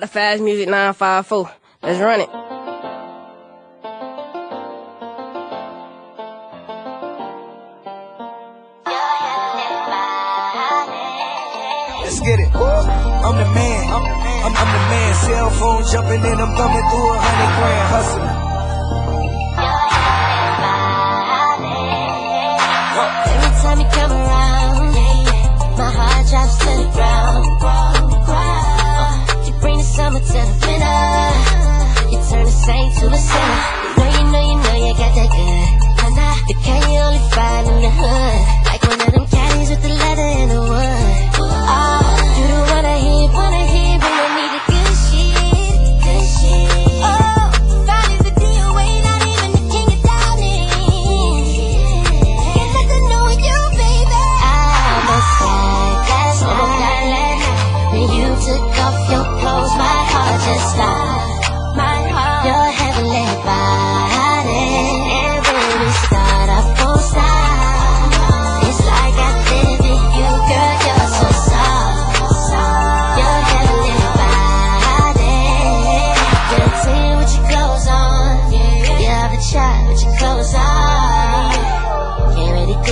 The Fast Music 954. Let's run it. Let's get it. I'm the man. I'm, I'm, the man. Cell phone jumping in, I'm thumbing through a hundred grand hustling.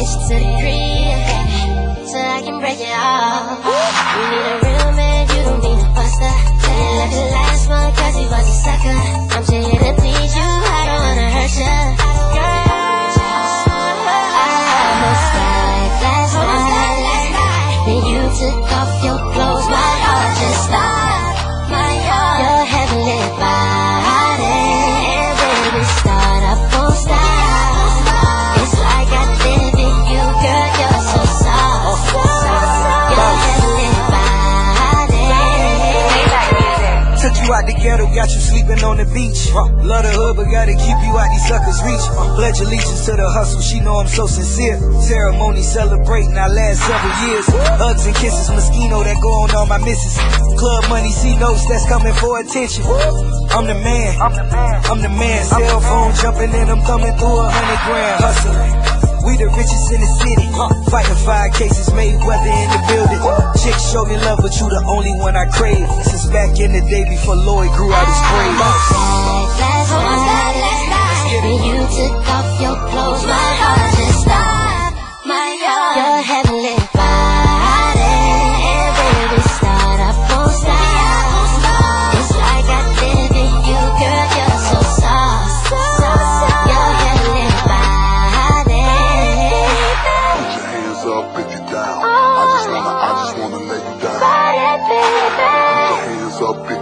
To the crib So I can break it off You need a real man, you don't need a buster ghetto, got you sleeping on the beach. Love the hood, but gotta keep you out these suckers' reach. Pledge allegiance to the hustle, she know I'm so sincere. Ceremony celebrating our last several years. Hugs and kisses, Moschino that go on all my misses. Club money, see notes that's coming for attention. I'm the man, I'm the man. Cell phone jumping and I'm thumbing through a hundred grand hustling. We the richest in the city. Fighting five cases, made weather in the building. Chicks show me love, but you the only one I crave. Since back in the day before Lloyd grew out his braids. Last night, when you took up